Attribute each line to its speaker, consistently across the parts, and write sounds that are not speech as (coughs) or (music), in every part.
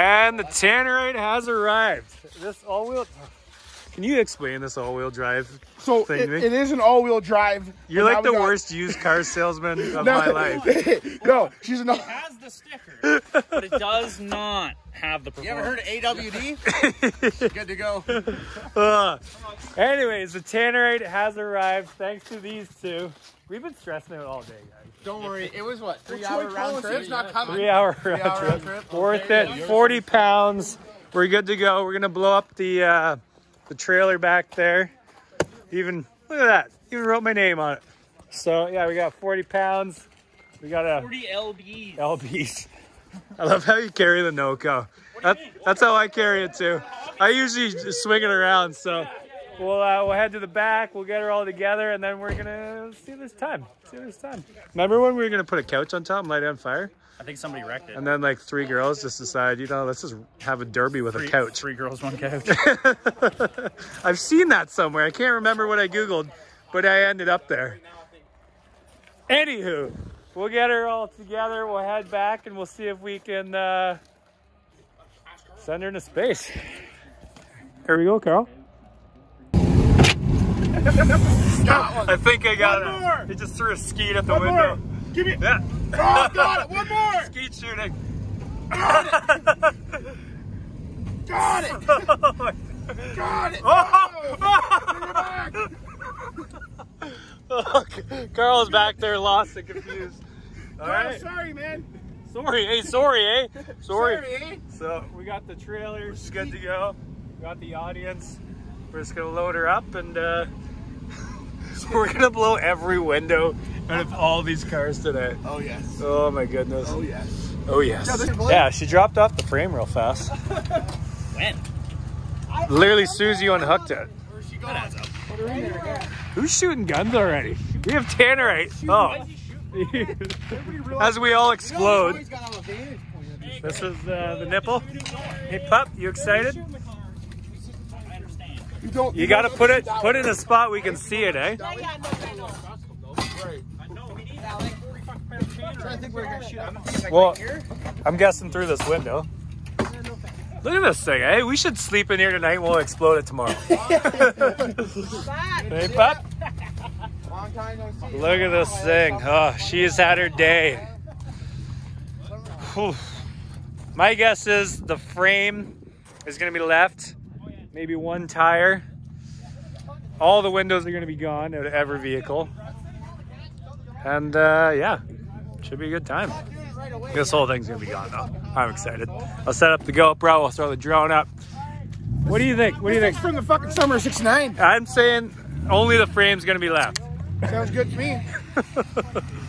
Speaker 1: And the Tannerite has arrived. This all-wheel. Can you explain this all-wheel drive
Speaker 2: So
Speaker 1: thing
Speaker 2: it,
Speaker 1: to me?
Speaker 2: it is an all-wheel drive.
Speaker 1: You're like the
Speaker 2: got-
Speaker 1: worst used car salesman (laughs) of
Speaker 2: No,
Speaker 1: my life. (laughs)
Speaker 2: no, she's an. all-
Speaker 3: It has the sticker, but it does not have the
Speaker 4: You ever heard of AWD? (laughs) Good to go.
Speaker 1: Uh, anyways, the Tannerite has arrived thanks to these two. We've been stressing out all day, guys.
Speaker 4: Don't worry. It was what? Three
Speaker 2: Troy
Speaker 4: hour
Speaker 2: told
Speaker 4: round trip.
Speaker 2: he's not coming.
Speaker 1: Three hour round
Speaker 4: hour
Speaker 1: trip.
Speaker 4: trip.
Speaker 1: Worth it. 40 pounds. We're good to go. We're gonna blow up the uh, the trailer back there. Even look at that. Even wrote my name on it. So yeah, we got 40 pounds. We got a
Speaker 3: 40 LBs.
Speaker 1: LBs. I love how you carry the NOCO. That, that's how I carry it too. I usually just swing it around. So we'll uh, we'll head to the back. We'll get her all together, and then we're gonna see this time. See this time. Remember when we were gonna put a couch on top and light it on fire?
Speaker 3: I think somebody wrecked it.
Speaker 1: And then like three girls just decide, you know, let's just have a derby with
Speaker 3: three,
Speaker 1: a couch.
Speaker 3: Three girls, one couch. (laughs)
Speaker 1: I've seen that somewhere. I can't remember what I Googled, but I ended up there. Anywho, we'll get her all together. We'll head back and we'll see if we can uh, send her into space. Here we go, Carl. I think I got
Speaker 2: One
Speaker 1: it.
Speaker 2: more.
Speaker 1: He just threw a skeet at the
Speaker 2: One
Speaker 1: window.
Speaker 2: more. Give me.
Speaker 1: Yeah.
Speaker 2: Oh, got it. One more. (laughs)
Speaker 1: Skeet shooting.
Speaker 2: Got it. (laughs)
Speaker 1: Oh
Speaker 2: Got it.
Speaker 1: Oh! Oh, (laughs) Carl's back there lost and confused. All
Speaker 2: Oh,
Speaker 1: right.
Speaker 2: sorry, man.
Speaker 1: Sorry, hey, sorry, eh? Sorry.
Speaker 2: Sorry, eh?
Speaker 1: So we got the trailer, she's good to go. We got the audience. We're just gonna load her up and uh, (laughs) we're gonna blow every window out of all these cars today.
Speaker 2: Oh yes.
Speaker 1: Oh my goodness.
Speaker 2: Oh yes.
Speaker 1: Oh yes.
Speaker 2: Yeah, this is blue.
Speaker 1: Yeah, she dropped off the frame real fast. (laughs)
Speaker 3: when?
Speaker 1: Literally, Susie unhooked it.
Speaker 2: Where's she
Speaker 3: That adds
Speaker 2: going?
Speaker 3: up.
Speaker 2: Put her in there again.
Speaker 1: Who's shooting guns already? We have Tannerite. Oh. (laughs) As we all explode.
Speaker 2: He's got a vantage point.
Speaker 1: This is uh, the nipple. Hey pup, you excited?
Speaker 3: I understand.
Speaker 2: You don't.
Speaker 1: You gotta put it put
Speaker 2: way.
Speaker 1: it in a spot we can see it, eh?
Speaker 2: Right. Trying to think where you're gonna shoot. I'm
Speaker 1: Well. I'm guessing through this window. Look at this thing, eh? We should sleep in here tonight we'll explode it tomorrow. (laughs) hey pup,
Speaker 2: Long time no see.
Speaker 1: look at this thing. Oh, she has had her day. Whew. My guess is the frame is gonna be left, maybe one tire. All the windows are gonna be gone out of every vehicle. And uh, yeah, should be a good time. This whole thing's gonna be gone though. I'm excited. I'll set up the GoPro, I'll throw the drone up. What do you think? What do you think?
Speaker 2: From the fucking summer of '69.
Speaker 1: I'm saying only the frame's gonna be left.
Speaker 2: Sounds good to me. (laughs)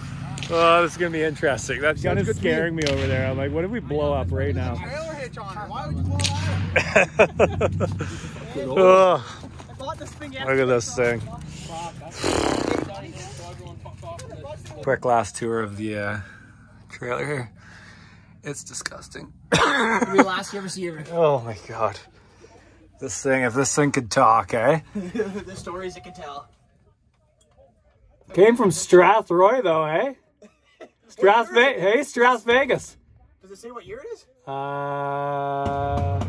Speaker 1: Oh, this is gonna be interesting. That's kind of
Speaker 2: me.
Speaker 1: scaring me over there. I'm like, what if we blow up right now?
Speaker 2: On her. Why would you blow that? (laughs)
Speaker 1: oh, look at this thing. Quick last tour of the uh, trailer here. It's disgusting.
Speaker 4: We last you ever see her.
Speaker 1: Oh my god. This thing, if this thing could talk, eh? (laughs)
Speaker 4: the stories it could tell.
Speaker 1: Came from Strathroy though, eh? (laughs) Strath hey, Strath Vegas.
Speaker 4: Does it say what year it is?
Speaker 1: Uh,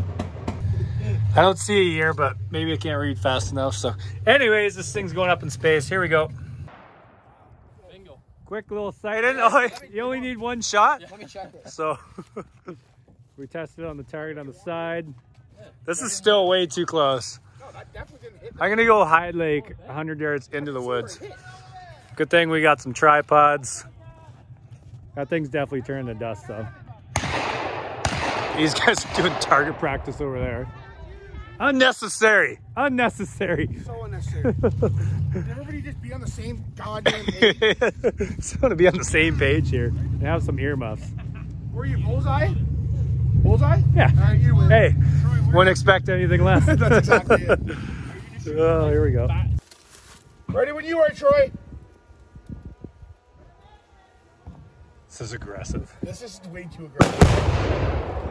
Speaker 1: I don't see a year, but maybe I can't read fast enough. So, anyways, this thing's going up in space. Here we go. Bingo. Quick little sighting. Oh, you only need one shot.
Speaker 2: Let me check this.
Speaker 1: So, (laughs) we tested on the target on the side. This is still way too close.
Speaker 2: No, that definitely didn't hit.
Speaker 1: I'm gonna go hide like 100 yards into the woods. Good thing we got some tripods. That thing's definitely turning to dust though. These guys are doing target practice over there. Unnecessary. Unnecessary.
Speaker 2: So unnecessary. (laughs) Did everybody just be on the same goddamn page? (laughs)
Speaker 1: Just want to be on the same page here. And have some earmuffs.
Speaker 2: Were you bullseye? Bullseye?
Speaker 1: Yeah.
Speaker 2: Right, you win.
Speaker 1: Hey, wouldn't expect anything less. (laughs)
Speaker 2: That's exactly it.
Speaker 1: oh, here we go.
Speaker 2: Ready when you are, Troy.
Speaker 1: This is aggressive.
Speaker 2: This is way too aggressive.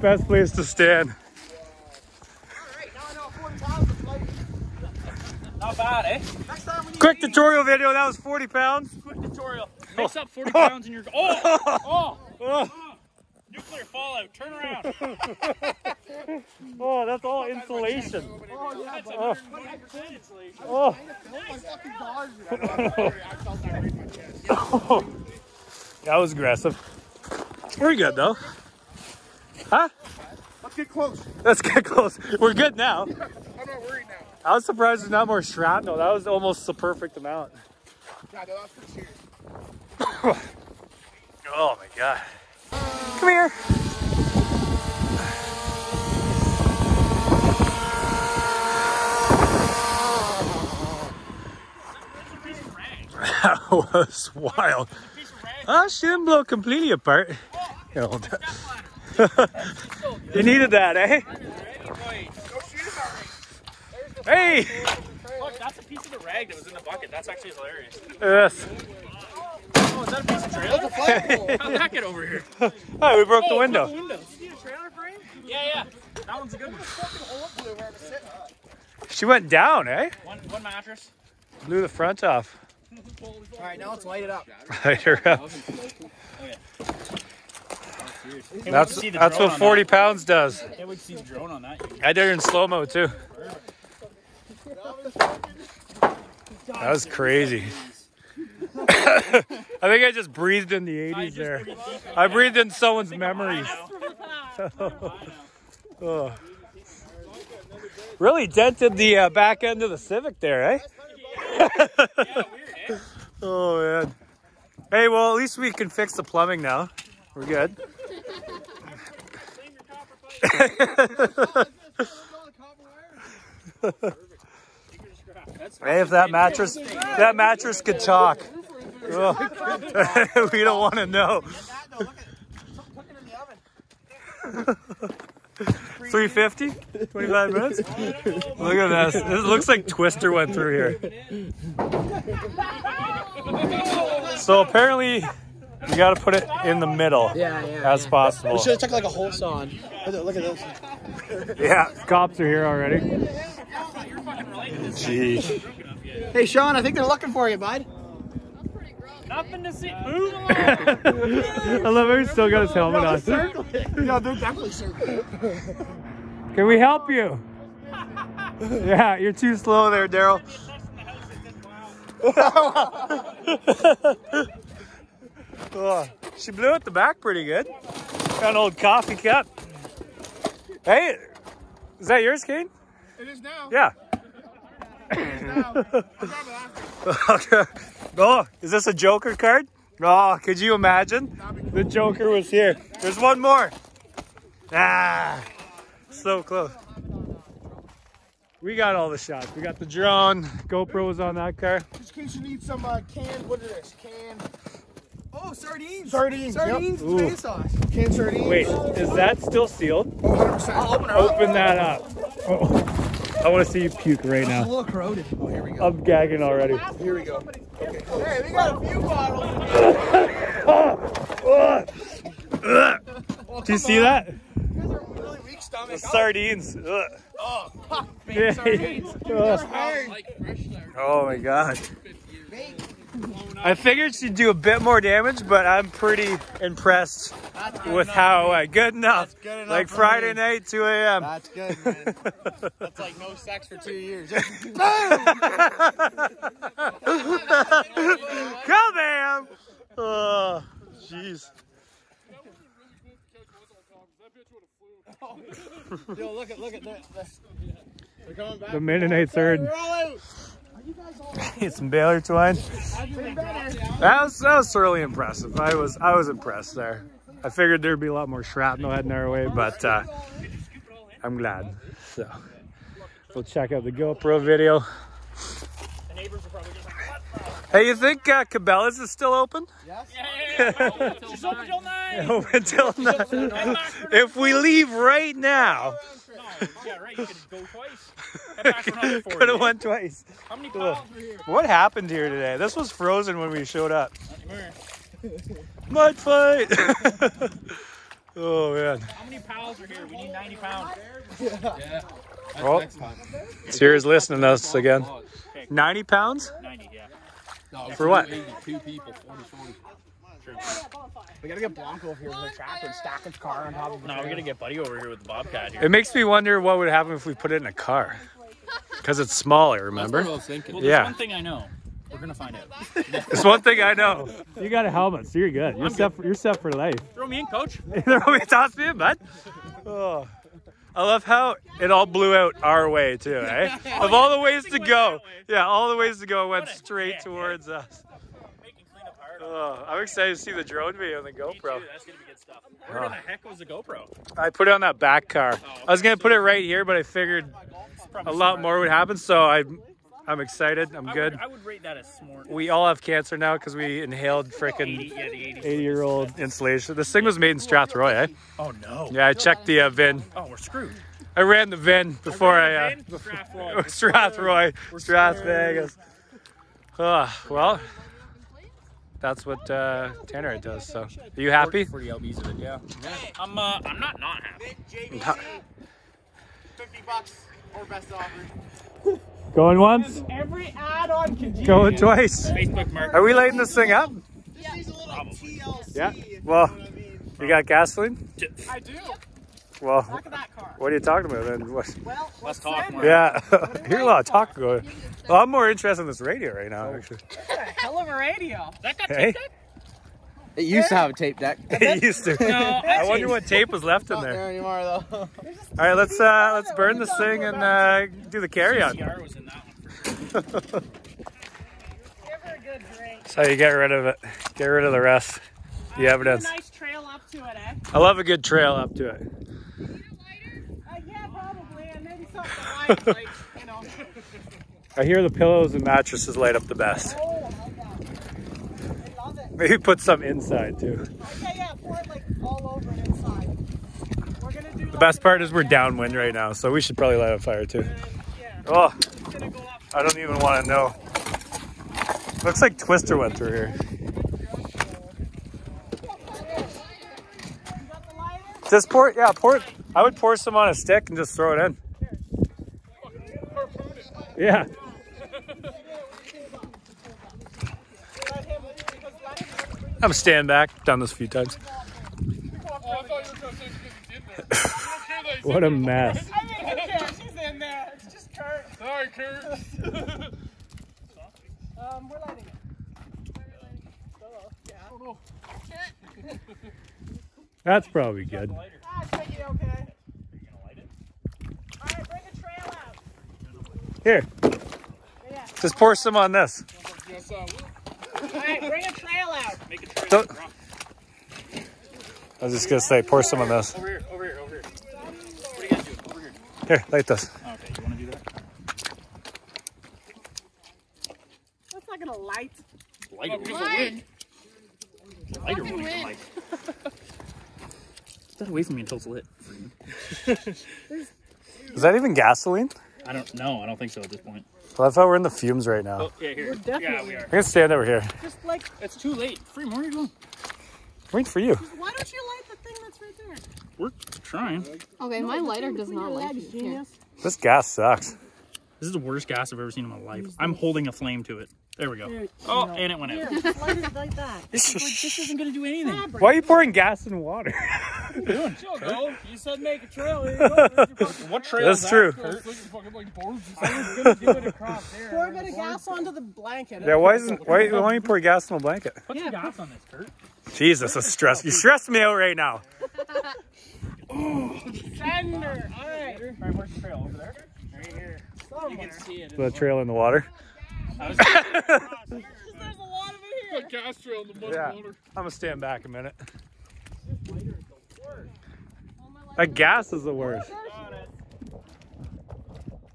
Speaker 1: Best place to stand.
Speaker 3: Not bad, eh?
Speaker 2: Next time we need
Speaker 1: Quick tutorial video. That was 40 pounds.
Speaker 3: Quick tutorial. Mix up 40 pounds in your. Oh! (laughs) Oh! oh. Nuclear fallout. Turn around. (laughs)
Speaker 1: Oh, that's all insulation.
Speaker 2: Oh, yeah,
Speaker 3: That's
Speaker 2: but
Speaker 3: 120% insulation.
Speaker 1: Oh.
Speaker 2: my fucking dog. I felt that right in my chest.
Speaker 1: That was aggressive. We're good though. Huh?
Speaker 2: Let's get close.
Speaker 1: Let's get close. We're good now. (laughs)
Speaker 2: I'm not worried now.
Speaker 1: I was surprised there's not more shrapnel. That was almost the perfect amount.
Speaker 2: Yeah, no, that's pretty serious. (coughs)
Speaker 1: Oh my god. Come here. (laughs) That was wild.
Speaker 3: Piece of rag.
Speaker 1: Ah, she didn't blow completely apart. You, (laughs) know, you needed that, eh?
Speaker 2: No, she is alright.
Speaker 1: Hey!
Speaker 3: Look, that's a piece of the rag that was in the bucket. That's actually hilarious.
Speaker 1: Yes.
Speaker 3: Oh, is that a piece of trailer?
Speaker 2: That's a flagpole. (laughs)
Speaker 3: How'd that get over here?
Speaker 1: Oh, we broke the window.
Speaker 3: Windows. You need a trailer frame? Yeah, yeah. That one's a good one.
Speaker 2: fucking hole blew where I was sitting.
Speaker 1: She went down, eh?
Speaker 3: One, one mattress.
Speaker 1: Blew the front off.
Speaker 4: Alright, now let's light it up.
Speaker 1: Light her up. That's
Speaker 3: we can see the
Speaker 1: that's what 40 pounds does.
Speaker 3: That. Yeah, we can see the drone on that.
Speaker 1: I did it in slow mo too. That was crazy. (laughs) I think I just breathed in the 80s there. I breathed in someone's memories. (laughs) Oh. Really dented the uh, back end of the Civic there, eh? (laughs) oh man. Hey, well at least we can fix the plumbing now. We're good. Hey, if that mattress, that mattress could talk. (laughs) We don't want to know.
Speaker 2: That, no, look at Cook it in the oven.
Speaker 1: 350? 25 minutes? Look at this. This looks like Twister went through here. So apparently, you got to put it in the middle
Speaker 4: Yeah, yeah.
Speaker 1: as possible.
Speaker 4: We should have took like a whole saw. Look look at this.
Speaker 1: Yeah, cops are here already. Gee.
Speaker 4: Hey, Sean, I think they're looking for you, bud.
Speaker 3: Nothing to see. Move along.
Speaker 1: I love how he's still got his helmet on.
Speaker 2: Yeah, they're definitely circling.
Speaker 1: Can we help you? Yeah, you're too slow there, Daryl. Oh, she blew at the back pretty good. Got an old coffee cup. Hey, is that yours, Kane?
Speaker 2: It is now.
Speaker 1: Yeah.
Speaker 2: It is now. (laughs) I'll grab it after.
Speaker 1: Okay. (laughs) Oh, is this a Joker card? Oh, could you imagine? The Joker was here. There's one more. Ah, so close. We got all the shots. We got the drone. GoPro was on that car.
Speaker 2: Just in case you need some uh, canned, what is this? Canned
Speaker 4: Oh, sardines.
Speaker 2: sardines.
Speaker 4: Sardines and tomato sauce.
Speaker 2: Canned sardines.
Speaker 1: Wait, is that still sealed?
Speaker 2: Oh, 100%.
Speaker 4: open her up.
Speaker 1: Open that up. Oh, I want to see you puke right now.
Speaker 4: It's a little corroded. Oh, here we go.
Speaker 1: I'm gagging already.
Speaker 2: Here we go. Okay. Hey, we got a few bottles. (laughs)
Speaker 1: Do you see that?
Speaker 2: You guys are really weak stomach.
Speaker 1: Sardines. Ugh.
Speaker 2: Oh, (laughs) (laughs)
Speaker 1: Yeah. Ugh.
Speaker 2: hey.
Speaker 1: Oh my god. I figured she'd do a bit more damage, but I'm pretty impressed with how uh, good enough.
Speaker 4: good enough
Speaker 1: like Friday
Speaker 4: me.
Speaker 1: night, 2 a.m.
Speaker 4: That's good, man. That's like no sex for two years. (laughs)
Speaker 1: Come, Kabam! Oh, jeez. (laughs)
Speaker 4: Yo, look at look at that. They're coming back.
Speaker 1: The Mennonites heard.
Speaker 4: We're all out.
Speaker 1: Get some baler twine. That was that was thoroughly impressive. I was I was impressed there. I figured there'd be a lot more shrapnel heading our way, but uh, I'm glad. So we'll check out the GoPro video.
Speaker 3: The neighbors are probably just like, what?
Speaker 1: Hey, you think uh, Cabela's is still open?
Speaker 3: Yeah, yeah, yeah. She's open till nine. (laughs)
Speaker 1: Open till nine. If we leave right now,
Speaker 3: No, (laughs) yeah, right. You could go twice. Come back for another 40.
Speaker 1: could have went twice.
Speaker 3: How many piles were here?
Speaker 1: What happened here today? This was frozen when we showed up. (laughs) Mud fight. (laughs) oh man.
Speaker 3: How many pals are here? We need 90 pounds.
Speaker 1: Oh, Sierra's listening to us again. 90 pounds?
Speaker 3: 90, yeah.
Speaker 4: No,
Speaker 1: For what?
Speaker 4: 80, Two people, 40, 40.
Speaker 5: We gotta get Blanco over here with a tractor and stack his car on top of the
Speaker 3: No, we're gonna get Buddy over here with the Bobcat here.
Speaker 1: It makes me wonder what would happen if we put it in a car. (laughs) Because it's smaller, remember?
Speaker 4: That's what I was thinking.
Speaker 3: Well, there's
Speaker 1: Yeah.
Speaker 3: one thing I know. We're gonna find out. (laughs)
Speaker 1: It's one thing I know. You got a helmet, so you're good. You're set for, you're set for life.
Speaker 3: Throw me in, coach. (laughs)
Speaker 1: They're always toss me in, bud. Oh. I love how it all blew out our way too, eh? Of all the ways to go, yeah, all the ways to go went straight towards us.
Speaker 3: Making cleanup hard.
Speaker 1: Oh, I'm excited to see the drone video on the
Speaker 3: Me
Speaker 1: GoPro.
Speaker 3: too, That's gonna be good stuff. Where the heck was the GoPro?
Speaker 1: I put it on that back car. I was gonna put it right here, but I figured a lot more would happen, so I, I'm excited. I'm
Speaker 3: I
Speaker 1: good.
Speaker 3: Would, I would rate that as smart.
Speaker 1: We all have cancer now because we inhaled
Speaker 3: 80,
Speaker 1: frickin'
Speaker 3: yeah, 80.
Speaker 1: 80 year old insulation. This thing was made in Strathroy, eh?
Speaker 3: Oh no.
Speaker 1: Yeah, I checked the uh, VIN.
Speaker 3: Oh, we're screwed.
Speaker 1: I ran the VIN before I, uh,
Speaker 3: Strathroy. (laughs)
Speaker 1: Strathroy, Strath Vegas. Uh, well, that's what uh, Tannerite does. So, are you happy?
Speaker 3: For the LBs of it, yeah. I'm uh, I'm not not happy.
Speaker 5: JBC, 50 bucks or best offer. (laughs)
Speaker 1: Going once,
Speaker 5: Every add-on can
Speaker 1: going twice.
Speaker 3: Facebook mark.
Speaker 1: Are we lighting this thing up?
Speaker 5: Just needs a little TLC.
Speaker 1: Yeah. Well,
Speaker 5: you know I mean.
Speaker 1: you got gasoline?
Speaker 5: I do.
Speaker 1: Well,
Speaker 5: Look at car.
Speaker 1: what are you talking about then? What?
Speaker 5: Well,
Speaker 3: Let's talk more.
Speaker 1: Yeah, hear (laughs) a lot of talk going. Well, I'm more interested in this radio right now, actually.
Speaker 5: hell of a radio.
Speaker 3: That got
Speaker 1: Hey.
Speaker 4: It used to have a tape deck. (laughs)
Speaker 1: it used to. (laughs)
Speaker 3: No,
Speaker 1: I wonder what tape was left in
Speaker 4: Not
Speaker 1: there.
Speaker 4: there anymore though.
Speaker 1: All right, let's uh, let's burn this thing and uh, do the carry on.
Speaker 3: CR was in that one. For sure.
Speaker 5: Give her a good drink.
Speaker 1: That's how you get rid of it. Get rid of the rest. The evidence.
Speaker 5: A nice trail up to it, eh?
Speaker 1: I love a good trail up to it.
Speaker 5: Uh, yeah, probably, and maybe something like, you know.
Speaker 1: I hear the pillows and mattresses light up the best.
Speaker 5: Oh, I love that. I love it.
Speaker 1: Maybe put some inside too.
Speaker 5: Okay, yeah, pour it like all over inside. We're gonna do
Speaker 1: The best part is we're downwind right now, so we should probably light a fire too.
Speaker 5: Yeah,
Speaker 1: Oh,
Speaker 5: go.
Speaker 1: I don't even want to know. Looks like Twister went through here. Just pour yeah, pour it. I would pour some on a stick and just throw it in. Yeah.
Speaker 5: Let him, because let him
Speaker 1: I'm staying back. Done this a few times. What a mess.
Speaker 5: I mean, who cares? He's in there. It's just Kurt.
Speaker 3: Sorry, Kurt.
Speaker 5: Um, we're lighting it.
Speaker 1: That's probably good.
Speaker 5: Ah, shake okay. Alright, bring a trail out.
Speaker 1: Here,
Speaker 5: Yeah.
Speaker 1: just pour some on this.
Speaker 5: Alright, bring a trail out.
Speaker 3: Make a trail.
Speaker 1: Don't- I was just gonna say, pour some on this.
Speaker 3: Over here, over here, over here. What do you guys do? Over here.
Speaker 1: Here, light this.
Speaker 3: Okay, you want to do that?
Speaker 5: That's not gonna light.
Speaker 3: Light it. Light Lighter won't even light. Stay away from me until it's lit.
Speaker 1: Is that even gasoline?
Speaker 3: I don't know. I don't think so at this point.
Speaker 1: Well, I thought we're in the fumes right now.
Speaker 3: Oh, yeah, here. Yeah,
Speaker 5: definitely-
Speaker 3: we are.
Speaker 1: I'm gonna stand over here.
Speaker 5: Just like,
Speaker 3: It's too late. Free, where are you going?
Speaker 1: Wait for you.
Speaker 5: why don't you light the thing that's right there?
Speaker 3: We're trying.
Speaker 6: Okay, my lighter does not
Speaker 5: your
Speaker 6: like
Speaker 5: legs,
Speaker 6: it. Here.
Speaker 5: genius.
Speaker 1: This gas sucks.
Speaker 3: This is the worst gas I've ever seen in my life. I'm holding a flame to it. There we go.
Speaker 5: There,
Speaker 3: Oh,
Speaker 5: no.
Speaker 3: and it went out.
Speaker 5: Here, just light it like that.
Speaker 3: This isn't gonna do anything.
Speaker 5: Fabric.
Speaker 1: Why are you pouring gas in water?
Speaker 3: doing?
Speaker 5: Go. You said make a trail. (laughs) You go.
Speaker 3: What trail?
Speaker 1: That's true.
Speaker 5: I was gonna do it across (laughs) there. Pour a bit of gas onto the blanket.
Speaker 1: Yeah, why isn't why, why don't you pour gas on the blanket?
Speaker 3: Put some gas on this, Kurt.
Speaker 1: Jesus, that's stress. You stress me out right now.
Speaker 5: Fender. All right.
Speaker 3: Alright, where's the trail? Over there? Right here. You can see it.
Speaker 1: The trail in the water.
Speaker 3: I was oh (laughs)
Speaker 5: There's a lot of it here.
Speaker 7: gas trail in the mud
Speaker 1: Yeah.
Speaker 7: water.
Speaker 1: I'm gonna stand back a minute. That gas is the worst.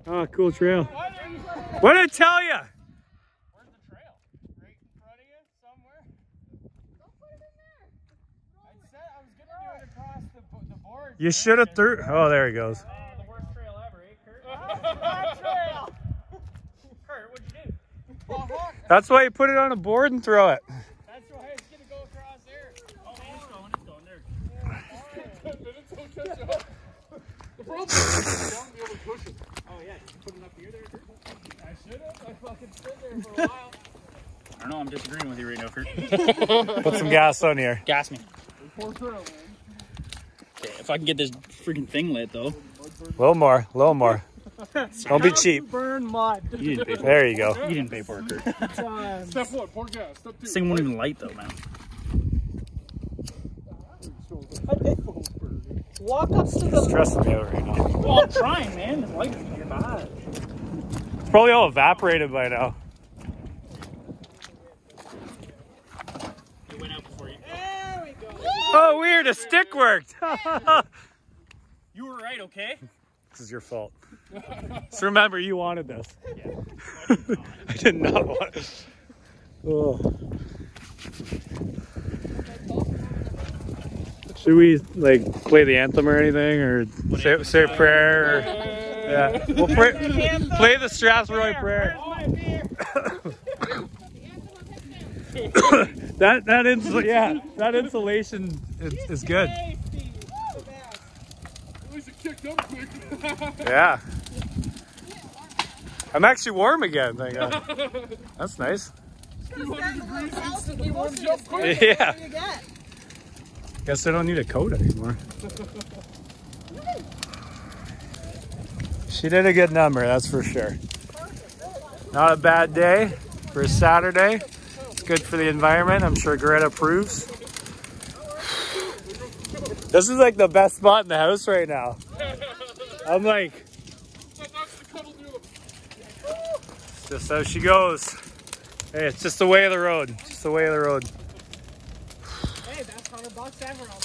Speaker 1: Oh, cool trail. What did I tell you?
Speaker 3: Where's the trail?
Speaker 5: Right in front of you, somewhere. I said I was gonna do it across the, the board.
Speaker 1: You should have threw. Oh, there he goes. That's why you put it on a board and throw it. That's why it's going to go across
Speaker 5: there.
Speaker 3: Oh, it's going, it's going there. Yeah.
Speaker 5: All right.
Speaker 3: the problem is you don't
Speaker 5: be
Speaker 1: able to push it. Oh, yeah. You put it up here there. I should have.
Speaker 5: I fucking stood there for a while.
Speaker 3: I don't know. I'm disagreeing with you right now, Kurt.
Speaker 1: put some gas on here.
Speaker 3: Gas me. Okay, if I can get this freaking thing lit, though.
Speaker 1: A little more. A little more. (laughs) Don't be cheap.
Speaker 5: Burn mud.
Speaker 3: You didn't pay.
Speaker 1: There you go.
Speaker 3: You didn't pay for it, Kurt.
Speaker 5: Um,
Speaker 2: step one, pour gas. Step two.
Speaker 3: This thing won't even light, though, man.
Speaker 5: Walk up to the.
Speaker 1: Stressing me out right now.
Speaker 3: Well, I'm trying, man. This light is getting bad.
Speaker 1: It's probably all evaporated by now.
Speaker 3: It went out before you.
Speaker 5: There we go.
Speaker 1: Oh, weird. A stick worked. (laughs)
Speaker 3: You were right, okay?
Speaker 1: this is your fault. So remember, you wanted this. Yeah. (laughs) I did not want it. Oh. Should we like play the anthem or anything, or say, say a prayer? Or, yeah, we'll pray, play the Strathroy prayer. (coughs) that that insul- yeah, that insulation is, is good.
Speaker 2: At least it kicked up quick.
Speaker 1: Yeah. I'm actually warm again, thank God. (laughs) That's nice.
Speaker 2: 200 degrees instantly
Speaker 5: We will
Speaker 2: warms
Speaker 5: see
Speaker 2: you up
Speaker 5: a
Speaker 2: quick.
Speaker 5: story
Speaker 1: Yeah. (laughs) Guess I don't need a coat anymore. She did a good number, that's for sure. Not a bad day for a Saturday. It's good for the environment. I'm sure Greta approves. (sighs) This is like the best spot in the house right now. I'm like,
Speaker 2: That's the cuddle near the
Speaker 1: just how she goes. Hey, it's just the way of the road. Just the way of the road.
Speaker 5: Hey, that's hundred bucks ever on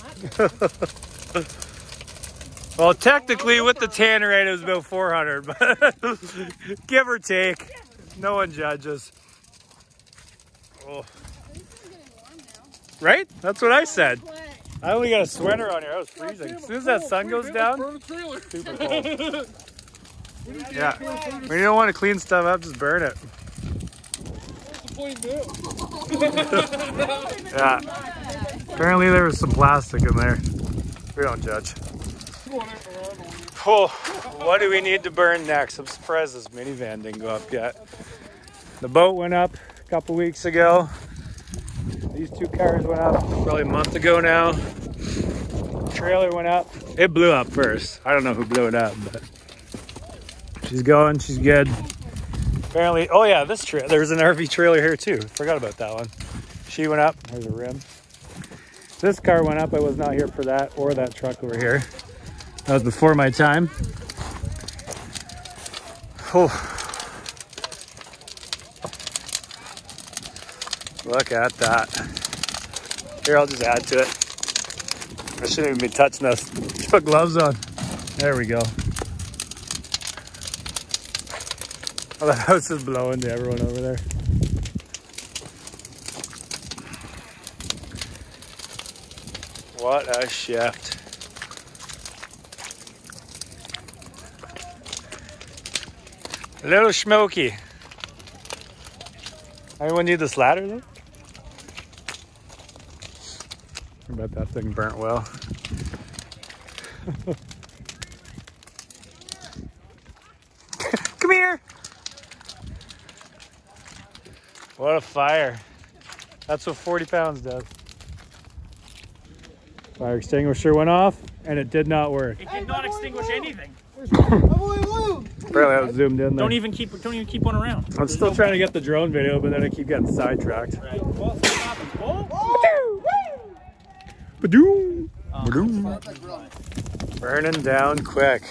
Speaker 5: that. (laughs)
Speaker 1: Well, technically, with the tannerite, it was about 400, but (laughs) give or take. No one judges. Oh. Right? That's what I said. I only got a sweater on here. I was freezing. As soon as that sun goes down,
Speaker 2: Burn the trailer.
Speaker 1: super cold. (laughs) Yeah. When you don't want to clean stuff up, just burn it.
Speaker 2: What's the plane do?
Speaker 1: Yeah. Apparently, there was some plastic in there. We don't judge.
Speaker 2: Come on, after that one.
Speaker 1: Oh, what do we need to burn next? I'm surprised this minivan didn't go up yet. The boat went up a couple weeks ago. These two cars went up probably a month ago now. Trailer went up. It blew up first. I don't know who blew it up, but she's going. She's good. Apparently, oh yeah, this trailer. There's an RV trailer here too. Forgot about that one. She went up. There's a rim. This car went up. I was not here for that or that truck over here. That was before my time. Oh. Look at that. Here, I'll just add to it. I shouldn't even be touching this. (laughs) Put gloves on. There we go. Oh, (laughs) the house is blowing to everyone over there. What a shift. A little smoky. Anyone need this ladder though? I bet that thing burnt well. (laughs) Come here. What a fire. That's what 40 pounds does. Fire extinguisher went off and it did not work.
Speaker 3: It did not extinguish anything.
Speaker 1: Apparently I was zoomed in there.
Speaker 3: Don't even keep. Don't even keep one around.
Speaker 1: I'm still trying to get the drone video, but then I keep getting sidetracked.
Speaker 3: Right. Well, see what happens. Oh,
Speaker 1: Ba-doom. Ba-doom. Oh, Burning down quick.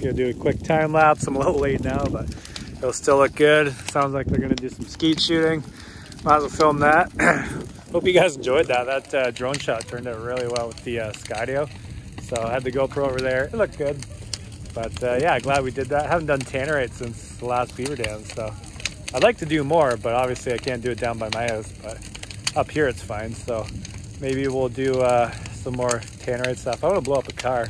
Speaker 1: Gonna do a quick time lapse. I'm a little late now, but it'll still look good. Sounds like they're gonna do some skeet shooting. Might as well film that. (clears throat) Hope you guys enjoyed that. That uh, drone shot turned out really well with the uh, Skydio. So I had the GoPro over there. It looked good. But uh, yeah, glad we did that. haven't done tannerite since the last beaver dam, so I'd like to do more, but obviously I can't do it down by my house. But up here it's fine. So maybe we'll do uh, some more tannerite stuff. I want to blow up a car.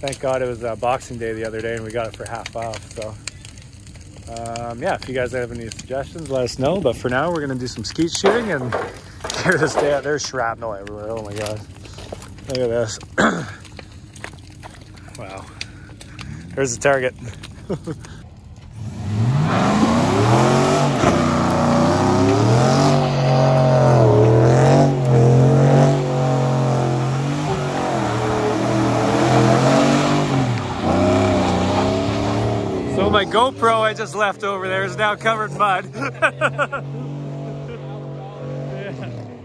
Speaker 1: Thank God it was uh, Boxing Day the other day and we got it for half off. So um, yeah, if you guys have any suggestions, let us know. But for now, we're gonna do some skeet shooting and (laughs) clear this day out. There's shrapnel everywhere. Oh my God! Look at this. (coughs) wow. There's the target. (laughs) my GoPro I just left over there is now covered in mud. Yeah. (laughs)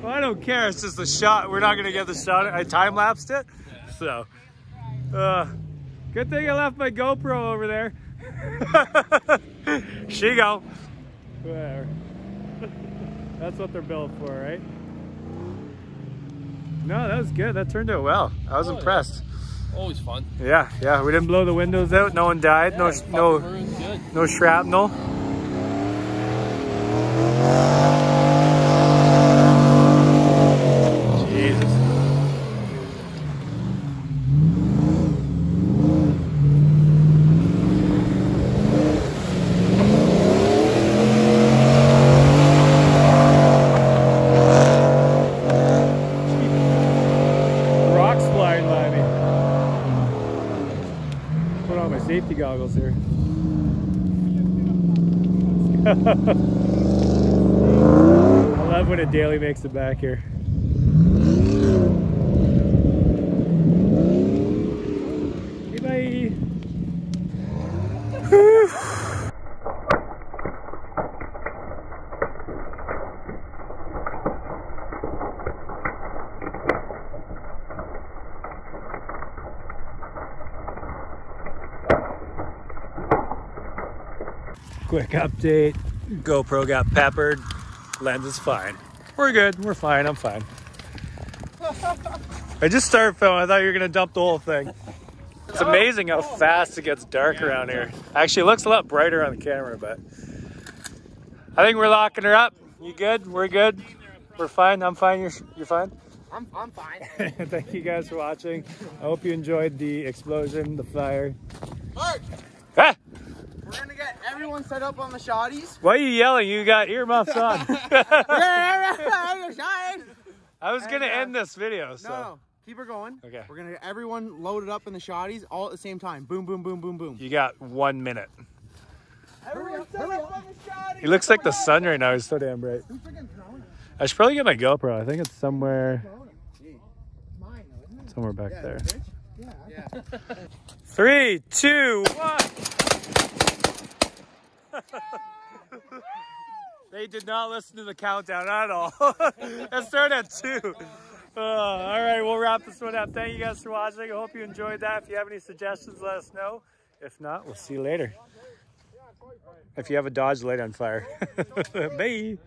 Speaker 1: Well, I don't care. It's just a shot. We're not gonna get the shot. I time lapsed it, so. Uh, good thing I left my GoPro over there. (laughs) she go. Whatever. (laughs) That's what they're built for, right? No, that was good. That turned out well. I was impressed.
Speaker 4: Always fun.
Speaker 1: Yeah, yeah. We didn't blow the windows out. No one died. No, no, no shrapnel. Jesus. Rocks flying by me. Put on my safety goggles here. (laughs) I love when a daily makes it back here. Hey, bye. Quick update. GoPro got peppered. Lens is fine. We're good. We're fine. I'm fine. (laughs) I just started filming. I thought you were gonna dump the whole thing. It's amazing how fast it gets dark around here. Actually, it looks a lot brighter on the camera, but I think we're locking her up. You good? We're good. We're fine. I'm fine. You're you're fine.
Speaker 5: I'm, I'm fine. (laughs)
Speaker 1: Thank you guys for watching. I hope you enjoyed the explosion, the fire.
Speaker 2: Mark,
Speaker 1: Ah!
Speaker 2: We're gonna get everyone set up on the shotties.
Speaker 1: Why are you yelling? You got earmuffs on. (laughs) (laughs)
Speaker 2: I
Speaker 1: I was gonna
Speaker 2: And, uh,
Speaker 1: end this video, so.
Speaker 2: No, no, keep her going.
Speaker 1: Okay.
Speaker 2: We're gonna get everyone loaded up in the shotties all at the same time. Boom, boom, boom, boom, boom.
Speaker 1: You got one minute.
Speaker 2: Everyone set up on the shotties.
Speaker 1: He looks like the sun right now. He's so damn bright. I should probably get my GoPro. I think it's somewhere, somewhere back there. (laughs) Three, two, one. (laughs) they did not listen to the countdown at all. (laughs) it started at two. Uh, all right, we'll wrap this one up. Thank you guys for watching. I hope you enjoyed that. If you have any suggestions, let us know. If not, we'll see you later. If you have a Dodge light on fire. (laughs) Bye.